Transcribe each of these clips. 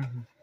Hey.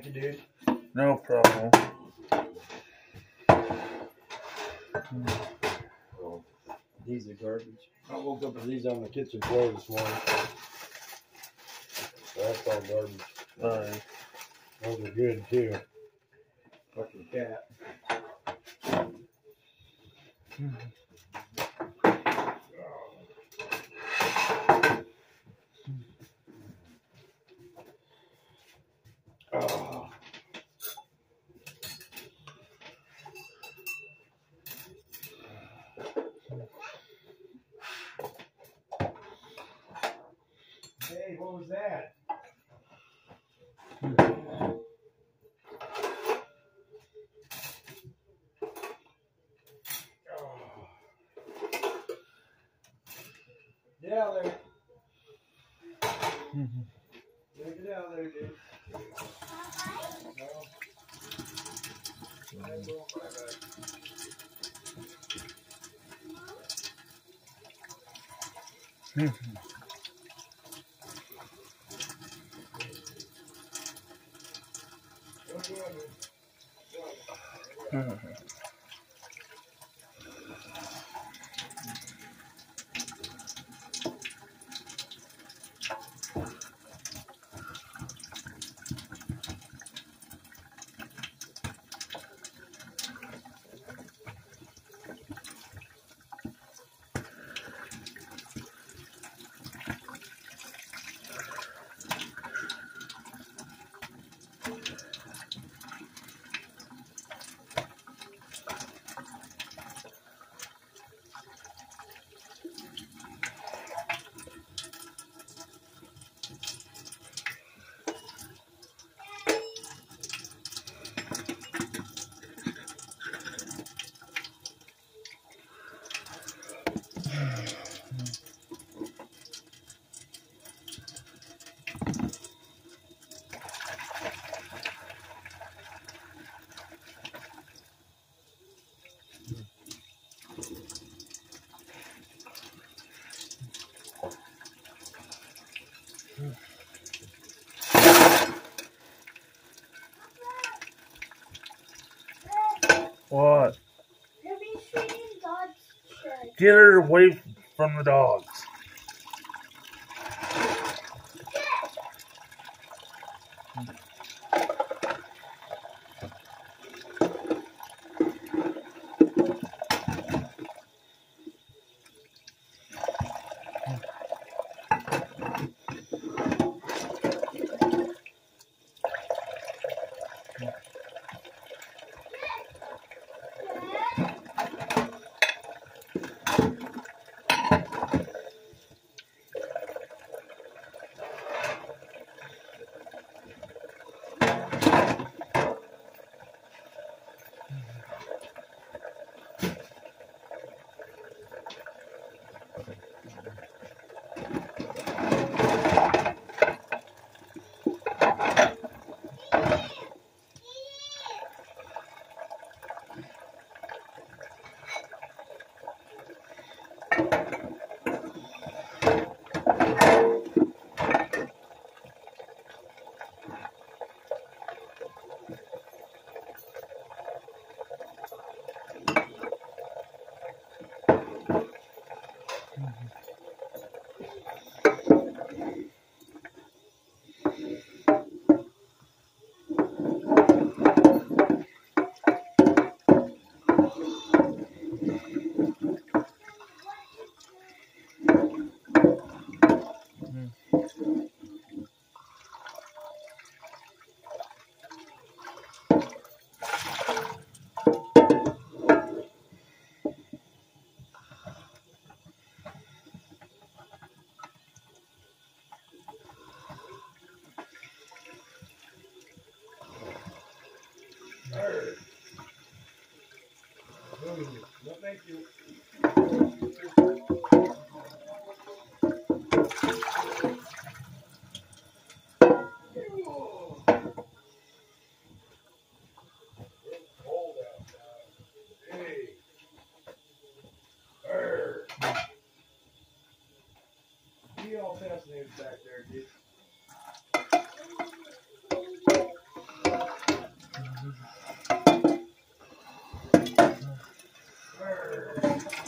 Thank you, dude. No problem. Oh, these are garbage. I woke up with these on the kitchen floor this morning. That's all garbage. Bye. Those are good too. Fucking cat. Oh. Hey, what was that? Get out there. Yeah, get out there, dude. Right back. What? Let me see God's. Get her away from the dogs. Are y'all fascinated back there, dude? Mm-hmm. Well,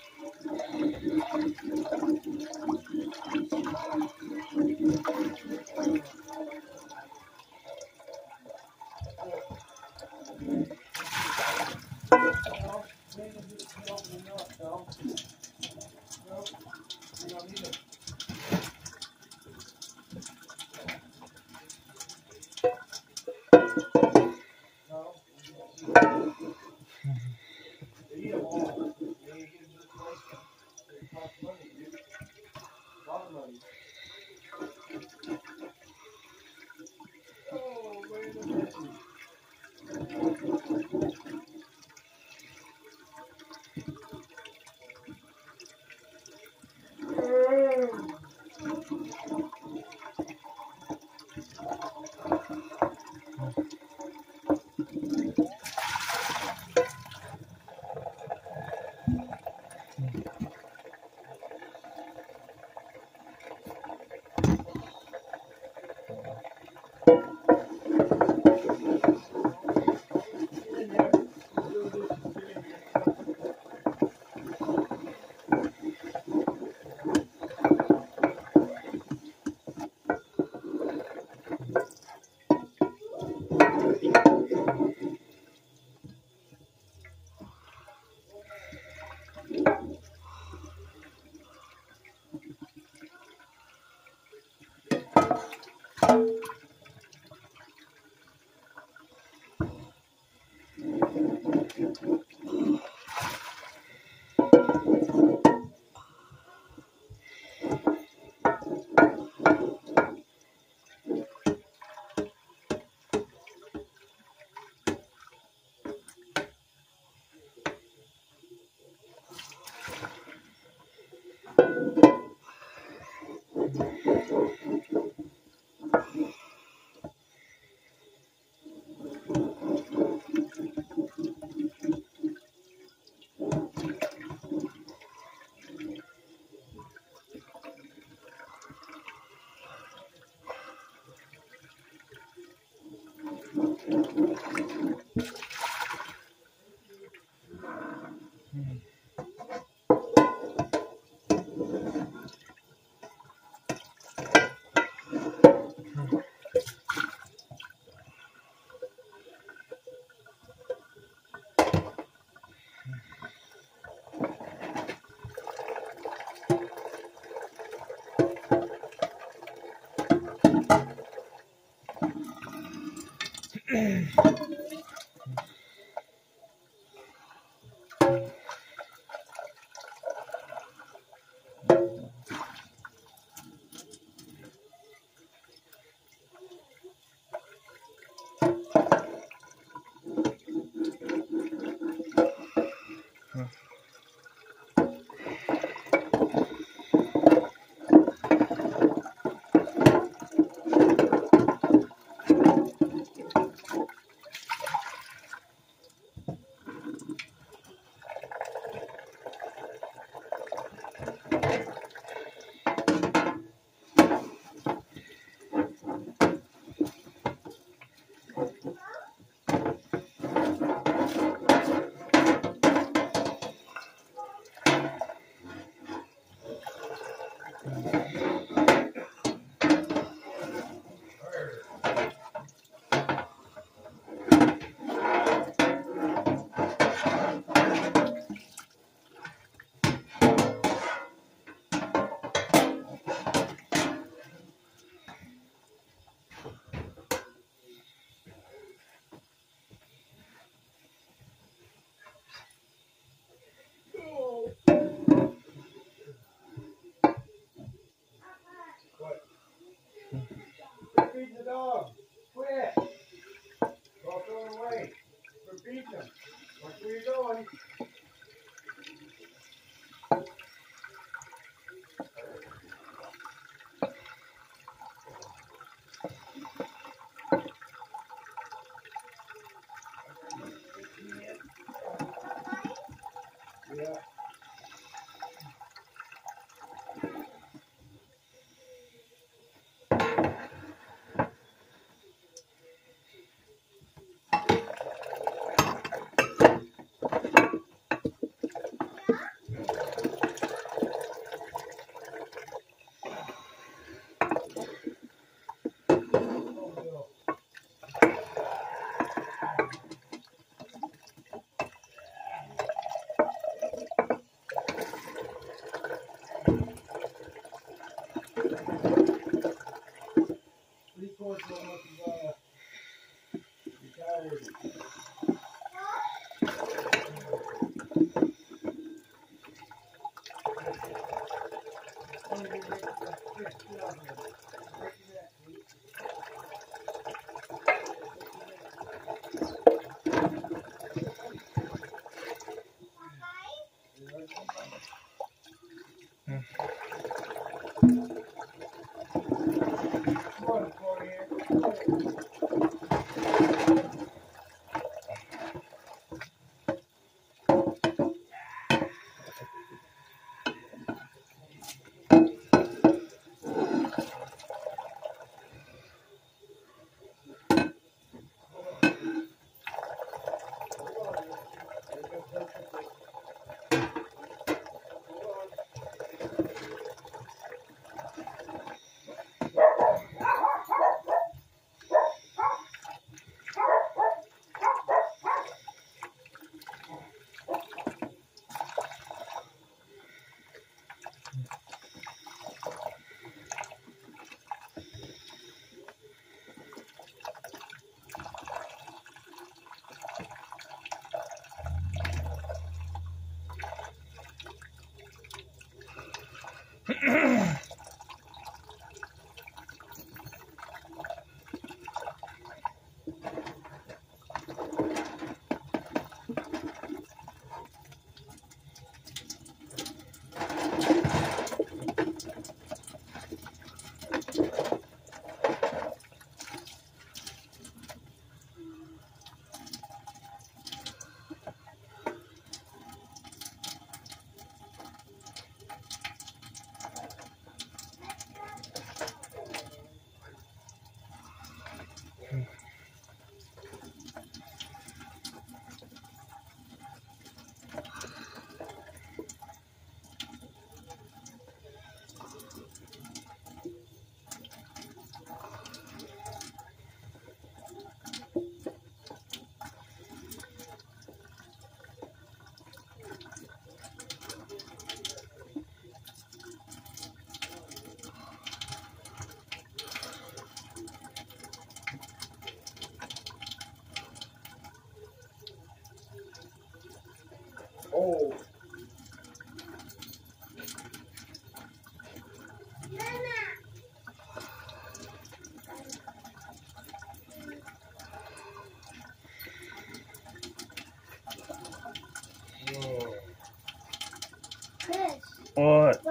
Thank you. ハハハハ!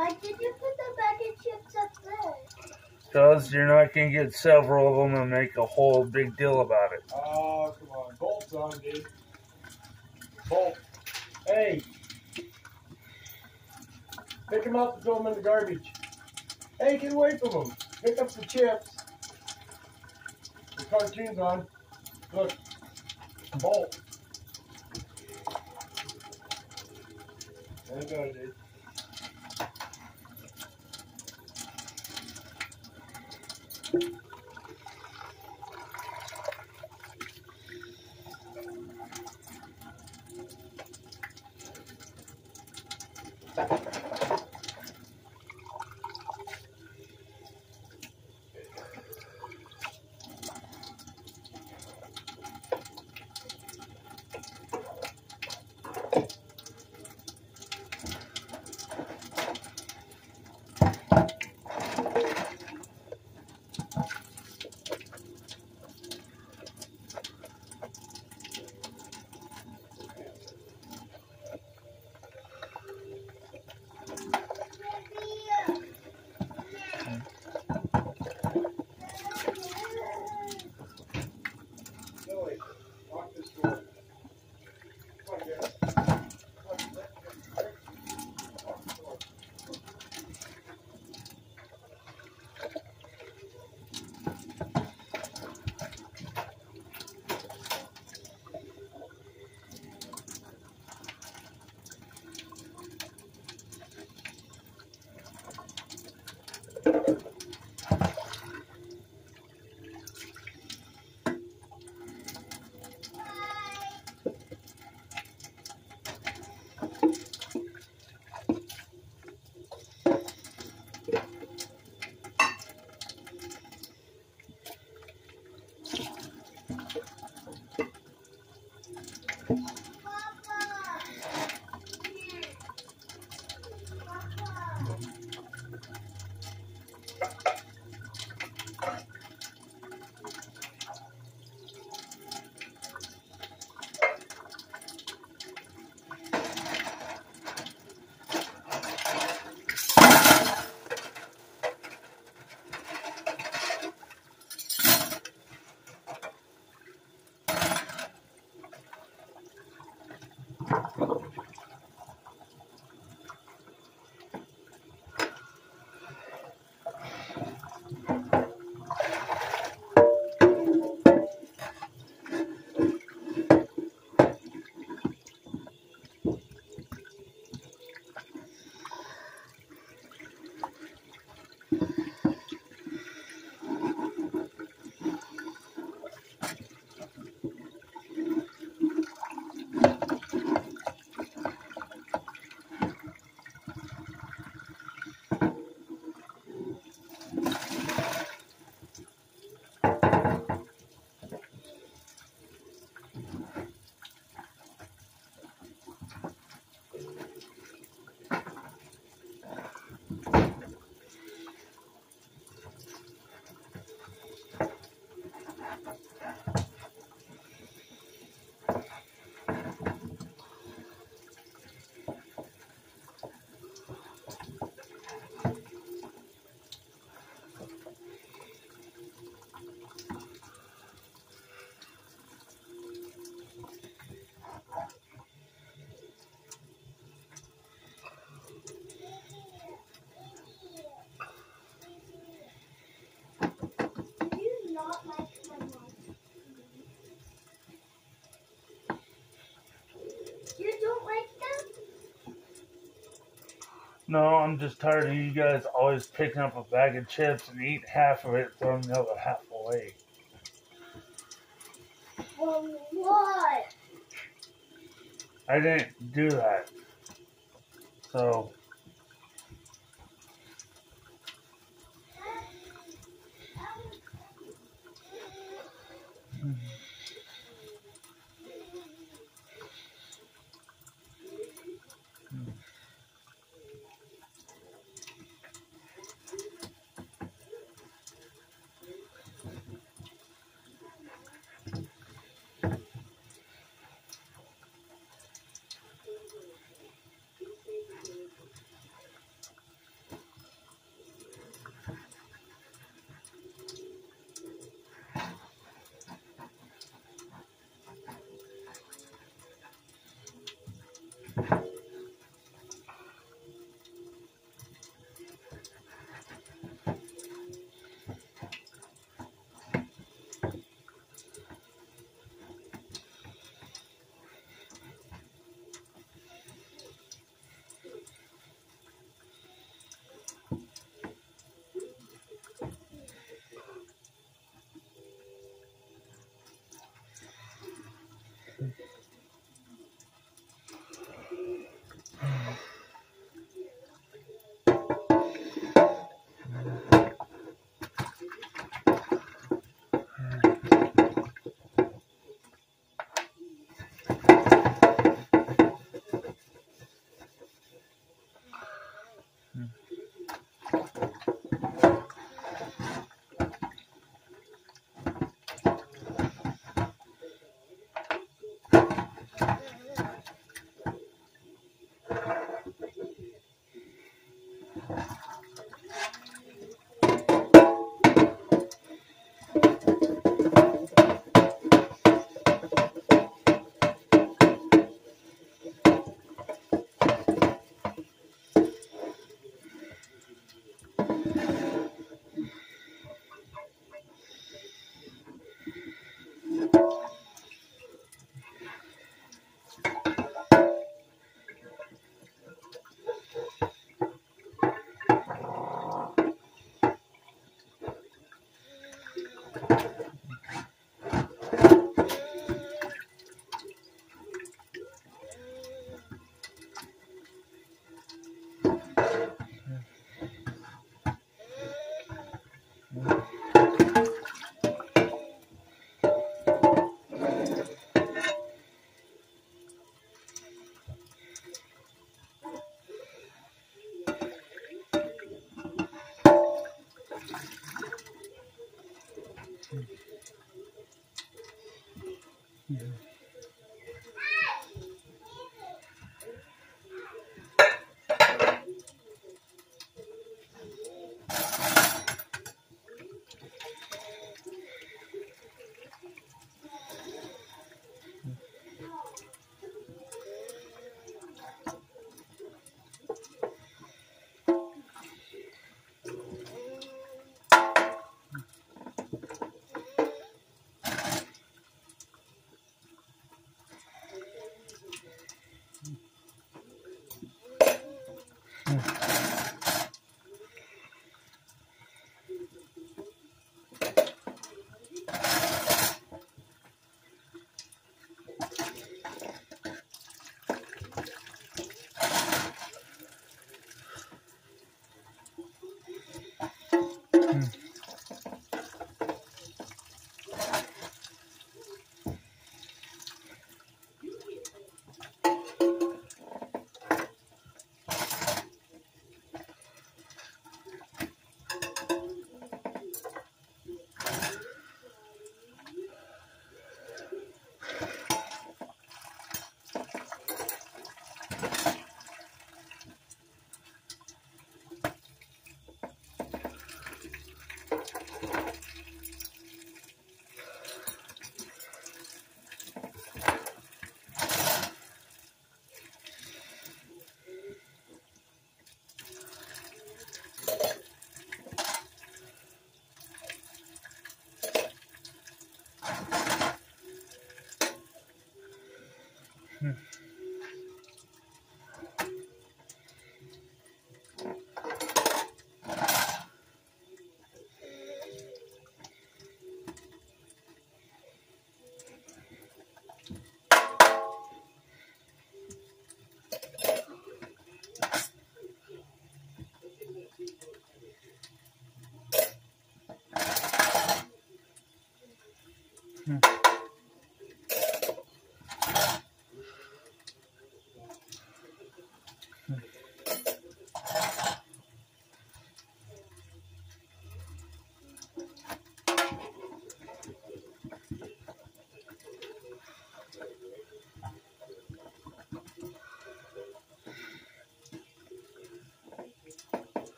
Why did you put the bag of chips up there? Because you're not going to get several of them and make a whole big deal about it. Oh, come on. Bolt's on, dude. Bolt. Hey. Pick them up and throw them in the garbage. Hey, get away from them. Pick up the chips. The cartoon's on. Look. Bolt. There you go, dude. No, I'm just tired of you guys always picking up a bag of chips and eat half of it, throwing the other half away. What? I didn't do that. So. Mm-hmm. Yeah.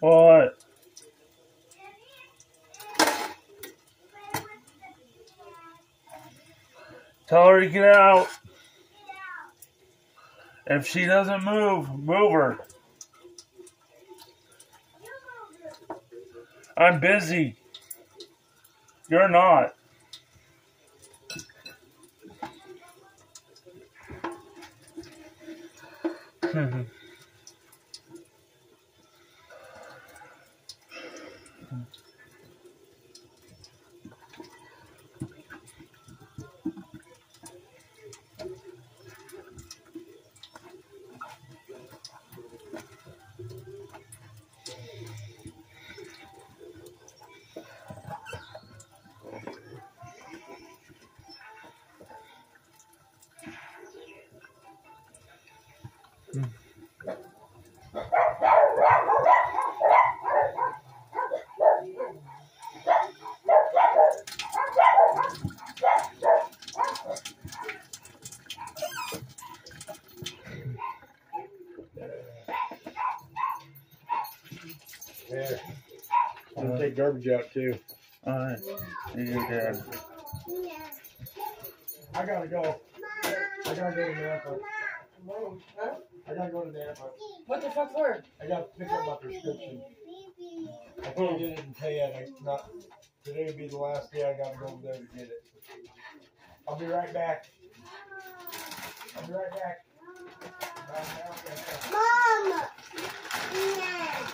What? Tell her to get out. If she doesn't move, move her. I'm busy. You're not. There. I'm gonna take garbage out too. Alright. You did. I gotta go. I gotta go to Napa. Huh? I gotta go to the airport. What the fuck for? I gotta pick up my prescription. I can't get it and pay it. I not today would be the last day I gotta go there to get it. I'll be right back. I'll be right back. Mom! Yeah.